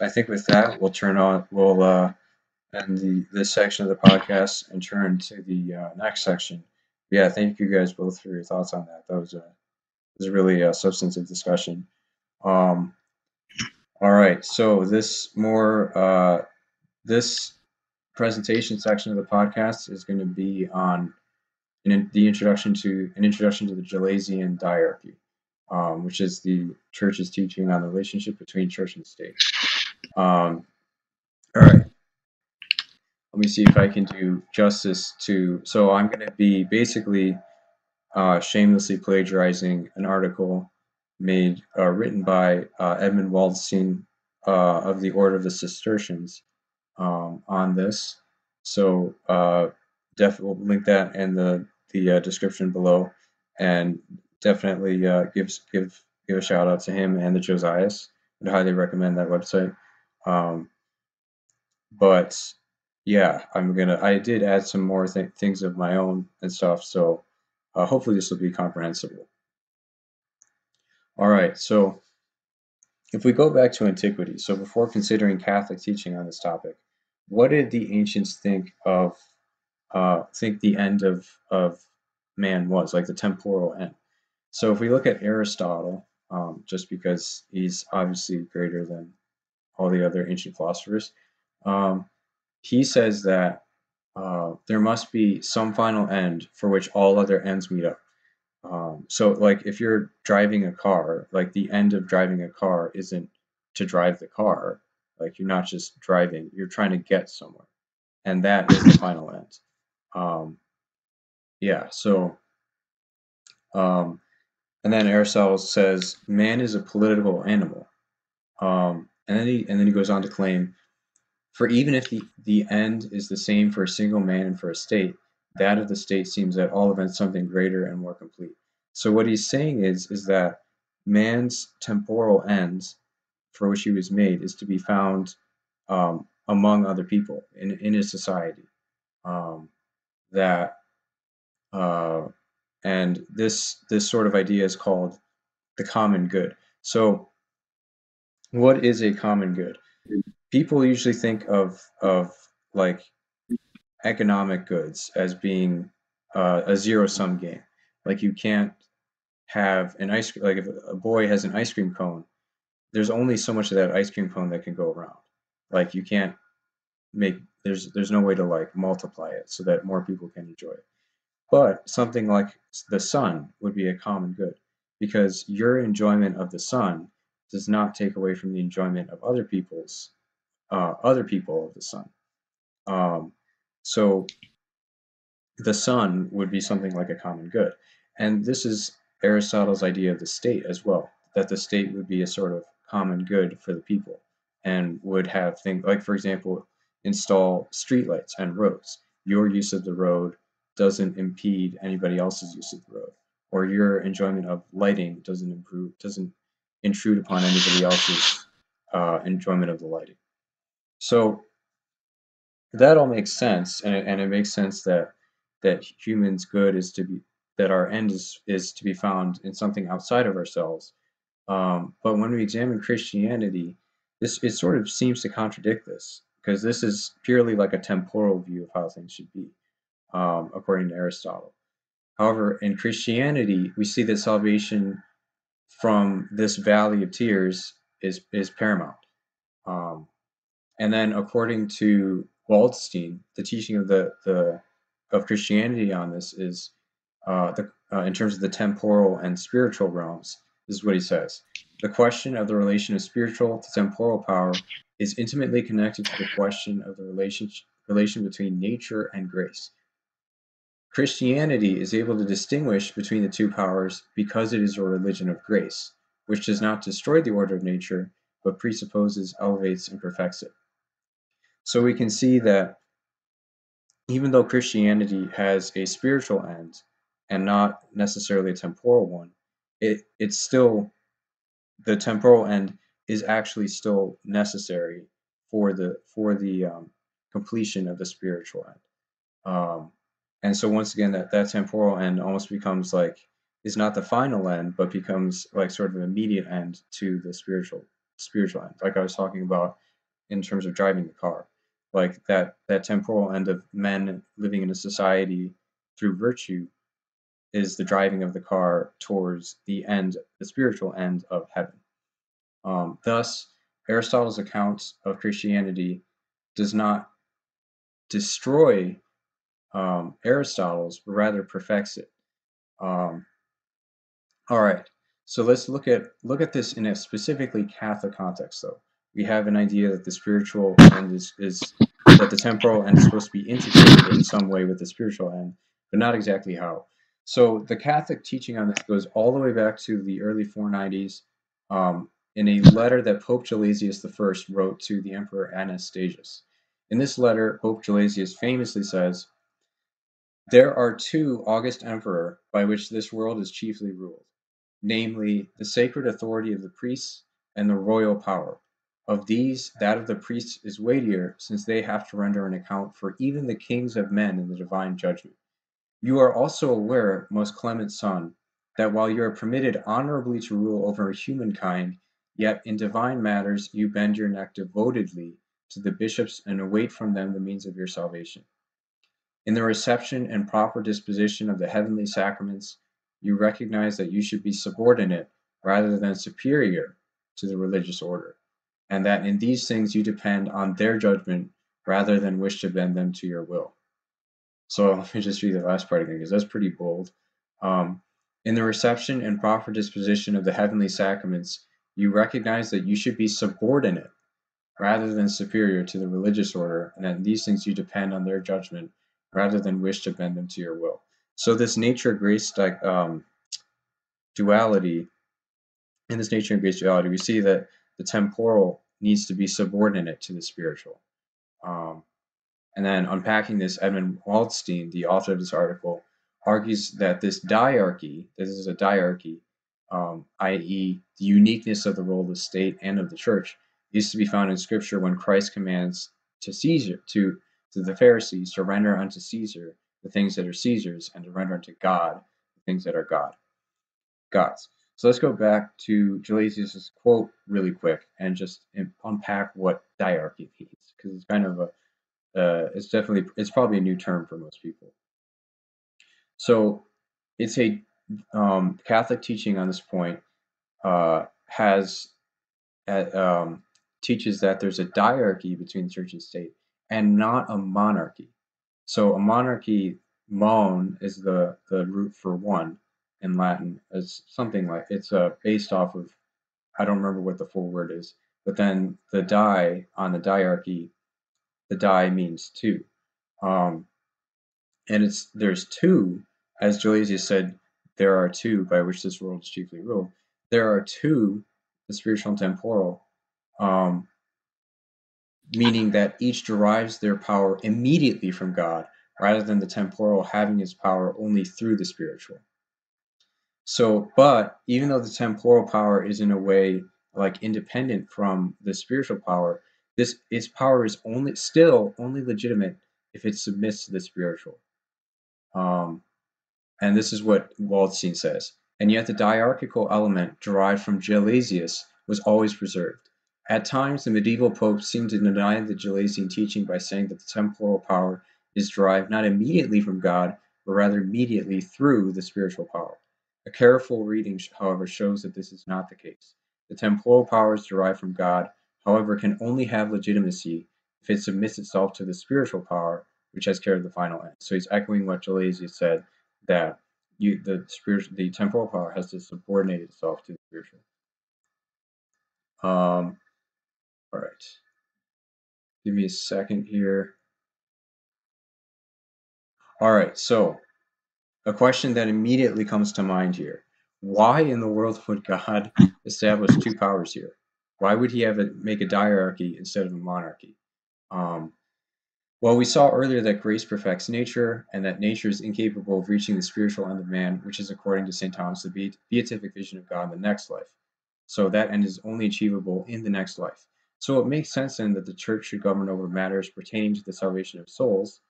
I think with that, we'll turn on, we'll uh, end the this section of the podcast and turn to the uh, next section. Yeah, thank you guys both for your thoughts on that. That was a was really a substantive discussion. Um, all right, so this more uh, this presentation section of the podcast is going to be on an, the introduction to an introduction to the Gelasian diarchy, um, which is the church's teaching on the relationship between church and state. Um, all right, let me see if I can do justice to. So I'm going to be basically uh, shamelessly plagiarizing an article made uh, written by uh, Edmund Waldstein uh, of the Order of the Cistercians um, on this. So uh, definitely we'll link that in the the uh, description below, and definitely uh, gives give give a shout out to him and the Josias. I'd highly recommend that website. Um, but yeah, I'm gonna. I did add some more th- things of my own and stuff. So uh, hopefully this will be comprehensible. All right, so if we go back to antiquity, so before considering Catholic teaching on this topic, what did the ancients think of uh, think the end of of man was, like the temporal end? So if we look at Aristotle, um, just because he's obviously greater than all the other ancient philosophers, um, he says that uh, there must be some final end for which all other ends meet up. Um, so, like, if you're driving a car, like the end of driving a car isn't to drive the car. Like, you're not just driving; you're trying to get somewhere, and that is the final end. Um, yeah. So, um, and then Aristotle says man is a political animal, um, and then he and then he goes on to claim, for even if the the end is the same for a single man and for a state, that of the state seems at all events something greater and more complete. So what he's saying is is that man's temporal ends for which he was made is to be found um, among other people in in his society. Um, that uh, and this this sort of idea is called the common good. So what is a common good? People usually think of of like economic goods as being uh, a zero sum game. Like you can't have an ice like if a boy has an ice cream cone, there's only so much of that ice cream cone that can go around. Like you can't make there's there's no way to like multiply it so that more people can enjoy it. But something like the sun would be a common good because your enjoyment of the sun does not take away from the enjoyment of other people's uh, other people of the sun. Um, so the sun would be something like a common good. And this is Aristotle's idea of the state as well, that the state would be a sort of common good for the people and would have things like, for example, install streetlights and roads. Your use of the road doesn't impede anybody else's use of the road, or your enjoyment of lighting doesn't improve, doesn't intrude upon anybody else's uh, enjoyment of the lighting. So that all makes sense, and it, and it makes sense that that humans' good is to be that our end is is to be found in something outside of ourselves. Um, but when we examine Christianity, this it sort of seems to contradict this because this is purely like a temporal view of how things should be, um, according to Aristotle. However, in Christianity, we see that salvation from this valley of tears is is paramount. Um, and then, according to Waldstein, the teaching of the, the of Christianity on this is uh, the, uh, in terms of the temporal and spiritual realms. This is what he says: the question of the relation of spiritual to temporal power is intimately connected to the question of the relation relation between nature and grace. Christianity is able to distinguish between the two powers because it is a religion of grace, which does not destroy the order of nature, but presupposes, elevates, and perfects it. So we can see that even though Christianity has a spiritual end and not necessarily a temporal one, it it's still the temporal end is actually still necessary for the for the um, completion of the spiritual end. Um, and so once again, that that temporal end almost becomes like is not the final end, but becomes like sort of an immediate end to the spiritual spiritual end, like I was talking about in terms of driving the car. Like that that temporal end of men living in a society through virtue is the driving of the car towards the end, the spiritual end of heaven. Um, thus, Aristotle's account of Christianity does not destroy um, Aristotle's, but rather perfects it. Um, all right, so let's look at look at this in a specifically Catholic context. Though we have an idea that the spiritual end is, is that the temporal end is supposed to be integrated in some way with the spiritual end, but not exactly how. So the Catholic teaching on this goes all the way back to the early 490s um, in a letter that Pope Gelasius I wrote to the Emperor Anastasius. In this letter, Pope Gelasius famously says, There are two august emperor by which this world is chiefly ruled, namely the sacred authority of the priests and the royal power. Of these, that of the priests is weightier, since they have to render an account for even the kings of men in the divine judgment. You are also aware, most clement son, that while you are permitted honorably to rule over humankind, yet in divine matters you bend your neck devotedly to the bishops and await from them the means of your salvation. In the reception and proper disposition of the heavenly sacraments, you recognize that you should be subordinate rather than superior to the religious order, and that in these things you depend on their judgment rather than wish to bend them to your will. So let me just read the last part again because that's pretty bold. Um, in the reception and proper disposition of the heavenly sacraments, you recognize that you should be subordinate rather than superior to the religious order, and that in these things you depend on their judgment rather than wish to bend them to your will. So this nature grace um, duality, in this nature and grace duality, we see that the temporal needs to be subordinate to the spiritual. Um, and then unpacking this, Edmund Waldstein, the author of this article, argues that this diarchy, this is a diarchy, um, i.e., the uniqueness of the role of the state and of the church, is to be found in Scripture when Christ commands to Caesar, to, to the Pharisees, to render unto Caesar the things that are Caesar's, and to render unto God the things that are God, God's. So let's go back to Gelasius' quote really quick and just unpack what diarchy means, because it's kind of a uh, it's definitely it's probably a new term for most people. So it's a um, Catholic teaching on this point uh, has uh, um, teaches that there's a diarchy between church and state and not a monarchy. So a monarchy, mon is the the root for one in Latin as something like it's uh, based off of I don't remember what the full word is, but then the die on the diarchy the die means two. Um, and it's there's two, as Gelasius said, there are two by which this world is chiefly ruled. There are two, the spiritual and temporal, um, meaning that each derives their power immediately from God, rather than the temporal having its power only through the spiritual. So, but even though the temporal power is in a way like independent from the spiritual power, this its power is only still only legitimate if it submits to the spiritual. Um, and this is what Waldstein says. And yet the diarchical element derived from Gelasius was always preserved. At times, the medieval popes seemed to deny the Gelasian teaching by saying that the temporal power is derived not immediately from God, but rather immediately through the spiritual power. A careful reading, however, shows that this is not the case. The temporal power is derived from God, however, can only have legitimacy if it submits itself to the spiritual power which has carried the final end. So he's echoing what Gelasius said that you, the spiritual, the temporal power has to subordinate itself to the spiritual. Um, all right. Give me a second here. All right. So a question that immediately comes to mind here: Why in the world would God establish two powers here? Why would he have it make a diarchy instead of a monarchy? Um, well, we saw earlier that grace perfects nature, and that nature is incapable of reaching the spiritual end of man, which is according to St. Thomas the beatific vision of God in the next life. So that end is only achievable in the next life. So it makes sense then that the church should govern over matters pertaining to the salvation of souls,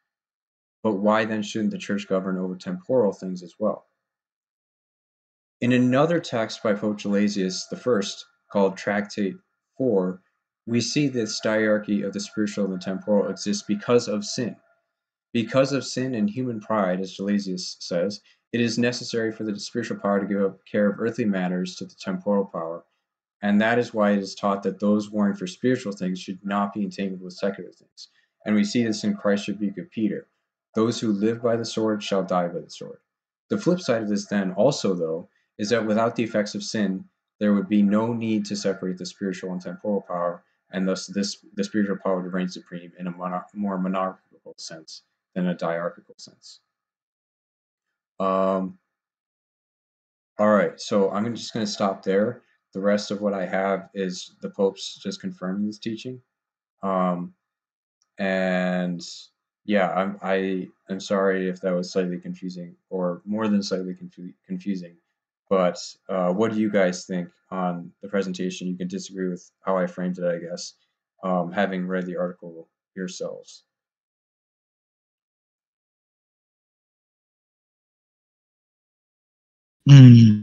but why then shouldn't the church govern over temporal things as well? In another text by Pope Gelasius I, called Tractate 4, we see this diarchy of the spiritual and the temporal exists because of sin. Because of sin and human pride, as Gelasius says, it is necessary for the spiritual power to give up care of earthly matters to the temporal power, and that is why it is taught that those warring for spiritual things should not be entangled with secular things. And we see this in Christ's rebuke of Peter those who live by the sword shall die by the sword. The flip side of this, then, also, though, is that without the effects of sin, there would be no need to separate the spiritual and temporal power, and thus this the spiritual power would reign supreme in a more monarchical sense than a diarchical sense. Um, all right, so I'm just going to stop there. The rest of what I have is the Pope's just confirming this teaching. Um, and yeah, I'm, I am sorry if that was slightly confusing or more than slightly confu- confusing. But uh, what do you guys think on the presentation? You can disagree with how I framed it, I guess, um, having read the article yourselves. Hmm.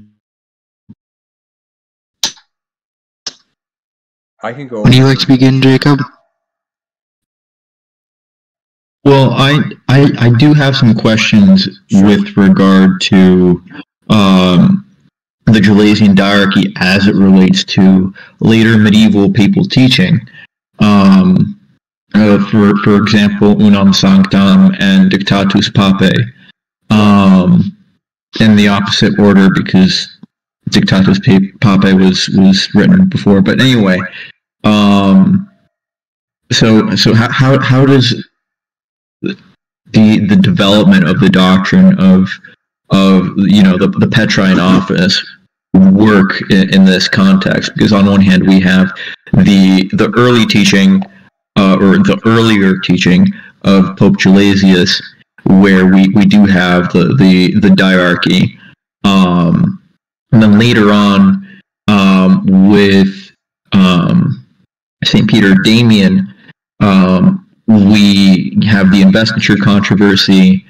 I can go. Would you like to begin, Jacob? Well, I, I I do have some questions with regard to um, the Gelasian diarchy as it relates to later medieval papal teaching. Um, uh, for for example, Unam Sanctam and Dictatus Papae, um, in the opposite order because Dictatus Papae was was written before. But anyway, um, so so how how how does the the development of the doctrine of of you know the, the Petrine office work in, in, this context? Because on one hand we have the the early teaching uh, or the earlier teaching of Pope Gelasius where we, we do have the the, the diarchy. Um, and then later on um, with um, St. Peter Damian um, we have the investiture controversy,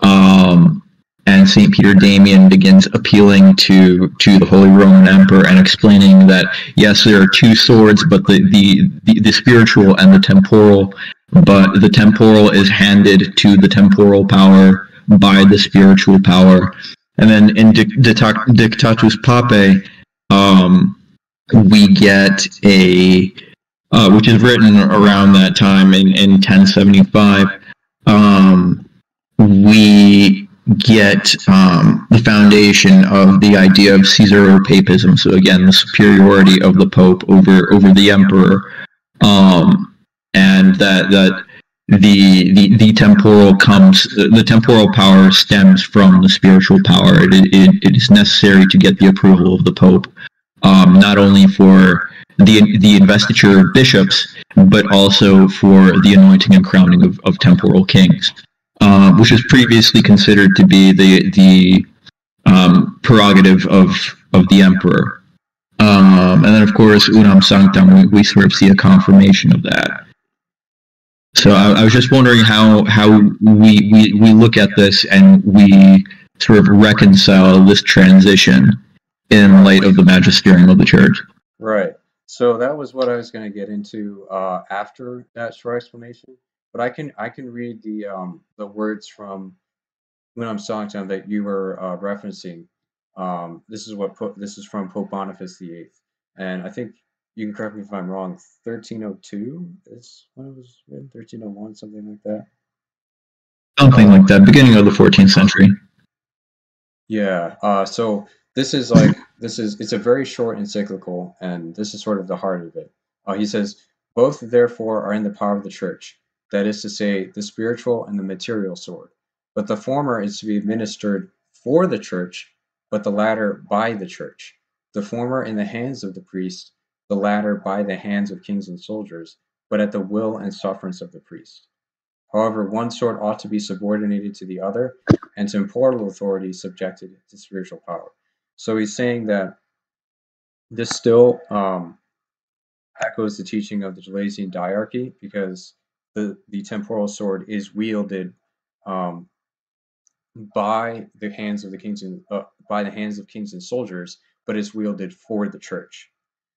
um, and Saint Peter Damian begins appealing to to the Holy Roman Emperor and explaining that yes, there are two swords, but the the, the, the spiritual and the temporal, but the temporal is handed to the temporal power by the spiritual power. And then in Dictatus Papae, um, we get a uh, which is written around that time in, in 1075, um, we get um, the foundation of the idea of Caesar papism. So again, the superiority of the Pope over over the Emperor, um, and that that the, the the temporal comes the temporal power stems from the spiritual power. It, it, it is necessary to get the approval of the Pope, um, not only for the the investiture of bishops, but also for the anointing and crowning of, of temporal kings, uh, which was previously considered to be the the um, prerogative of of the emperor. Um, and then, of course, unam sanctam, we, we sort of see a confirmation of that. So I, I was just wondering how how we, we we look at this and we sort of reconcile this transition in light of the magisterium of the church. Right. So that was what I was going to get into uh, after that short explanation. But I can I can read the um, the words from Unam Sanctam that you were uh, referencing. Um, this is what this is from Pope Boniface VIII, and I think you can correct me if I'm wrong. 1302 is when it was written. 1301, something like that. Something like that. Beginning of the 14th century. Yeah. Uh, so this is like this is it's a very short encyclical, and this is sort of the heart of it. Uh, he says, both therefore are in the power of the church, that is to say, the spiritual and the material sword. But the former is to be administered for the church, but the latter by the church. The former in the hands of the priest, the latter by the hands of kings and soldiers, but at the will and sufferance of the priest. However, one sword ought to be subordinated to the other, and temporal authority subjected to spiritual power. So he's saying that this still um, echoes the teaching of the Gelasian diarchy because the, the temporal sword is wielded um, by the hands of the kings and uh, by the hands of kings and soldiers, but is wielded for the church.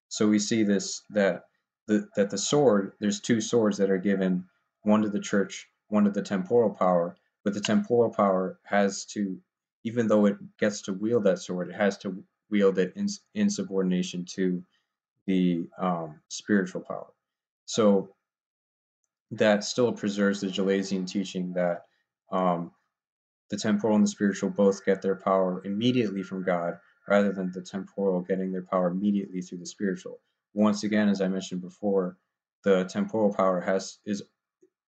so we see this that the that the sword there's two swords that are given one to the church one to the temporal power but the temporal power has to even though it gets to wield that sword it has to wield it in, in subordination to the um, spiritual power so that still preserves the Gelasian teaching that um, the temporal and the spiritual both get their power immediately from God rather than the temporal getting their power immediately through the spiritual. Once again, as I mentioned before, the temporal power has is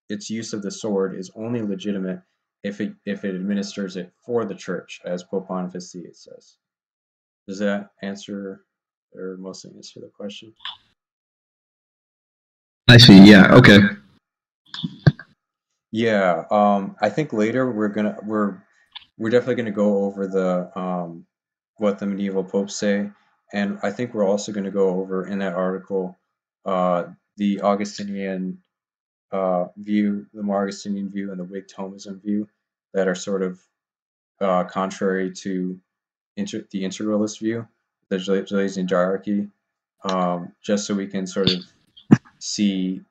its use of the sword is only legitimate if it if it administers it for the church, as Pope Boniface VIII says. Does that answer or mostly answer the question? I see. Yeah. Okay. Yeah. Um, I think later we're gonna we're we're definitely gonna go over the um, what the medieval popes say, and I think we're also gonna go over in that article uh, the Augustinian uh, view, the more Augustinian view, and the Whig Thomism view that are sort of uh, contrary to inter- the integralist view, the Gelasian hierarchy, um, just so we can sort of see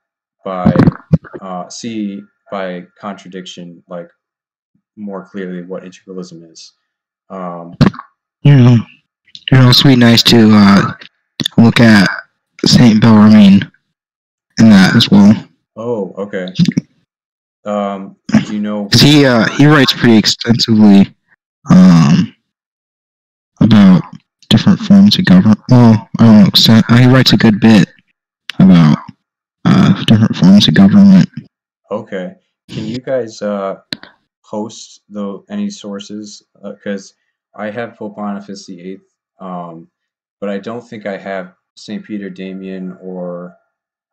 by uh, see by contradiction like more clearly what integralism is. Um, You know, it'd also be nice to uh, look at Saint Bellarmine in that as well. oh, okay. Um, do you know? 'Cause he uh, he writes pretty extensively um, about different forms of government. Well, I don't know. extent- uh, He writes a good bit about uh, different forms of government. Okay. Can you guys uh, post the any sources? Because I have Pope Boniface VIII, um, but I don't think I have Saint Peter Damian or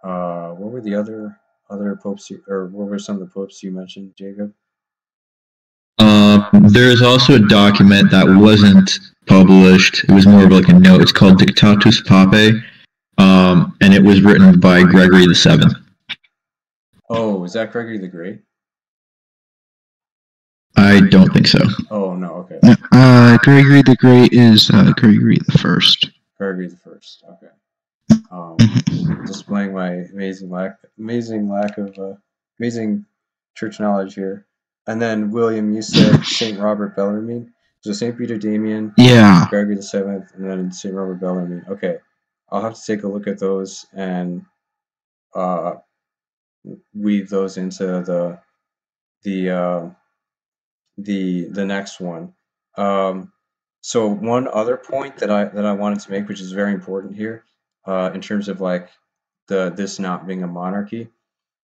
uh, what were the other other popes you, or what were some of the popes you mentioned, Jacob? Um, there's also a document that wasn't published. It was more of like a note. It's called Dictatus Papae, um, and it was written by Gregory the Seventh. Oh, is that Gregory the Great? I don't think so. Oh no, okay, Uh, Gregory the Great is uh, Gregory the First. Gregory the First. Okay. Um, displaying my amazing lack, amazing lack of uh, amazing church knowledge here. And then William, you said Saint Robert Bellarmine. So Saint Peter Damian, Yeah. Gregory the Seventh, and then Saint Robert Bellarmine. Okay, I'll have to take a look at those and uh, weave those into the the uh, the the next one. Um, so one other point that I that I wanted to make, which is very important here, uh, in terms of like the this not being a monarchy,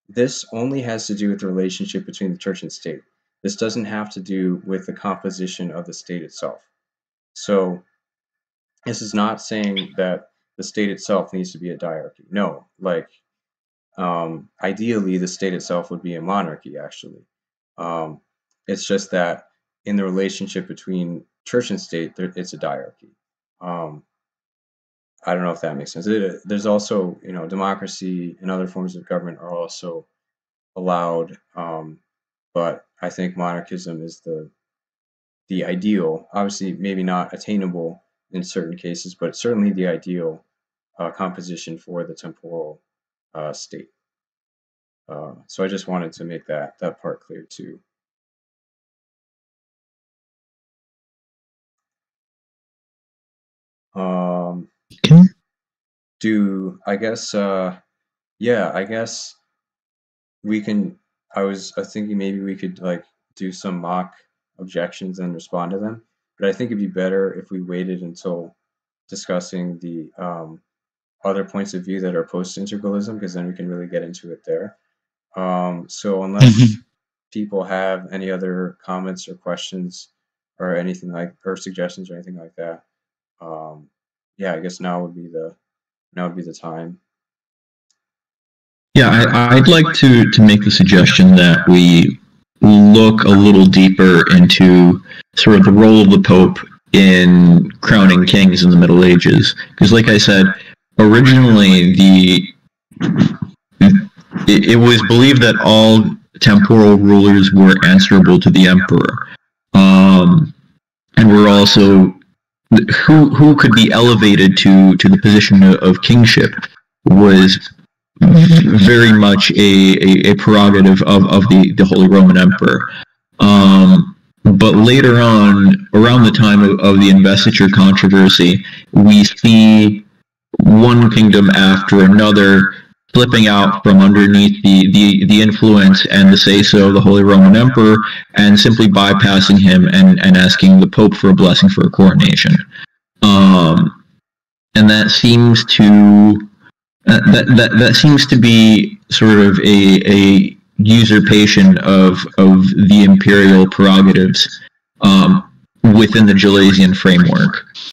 this only has to do with the relationship between the church and state. This doesn't have to do with the composition of the state itself. So this is not saying that the state itself needs to be a diarchy. No, like um, ideally the state itself would be a monarchy. Actually, um, it's just that in the relationship between church and state, there, it's a diarchy. Um, I don't know if that makes sense. There's also, you know, democracy and other forms of government are also allowed, um, but I think monarchism is the the ideal. Obviously, maybe not attainable in certain cases, but certainly the ideal uh, composition for the temporal uh, state. Uh, so I just wanted to make that that part clear too. Do I guess uh yeah, I guess we can I was uh, thinking maybe we could like do some mock objections and respond to them. But I think it'd be better if we waited until discussing the um other points of view that are post integralism because then we can really get into it there. Um so unless Mhm. people have any other comments or questions or anything like or suggestions or anything like that, um yeah, I guess now would be the now would be the time. Yeah, I, I'd like to, to make the suggestion that we look a little deeper into sort of the role of the Pope in crowning kings in the Middle Ages. Because, like I said, originally the it, it was believed that all temporal rulers were answerable to the emperor, um, and were also who who could be elevated to to the position of, kingship was very much a, a, a prerogative of, of the, the Holy Roman Emperor. Um, but later on, around the time of, of the investiture controversy, we see one kingdom after another slipping out from underneath the, the, the influence and the say so of the Holy Roman Emperor and simply bypassing him and, and asking the Pope for a blessing for a coronation. Um, and that seems to that, that that seems to be sort of a, a usurpation of of the imperial prerogatives um, within the Gelasian framework.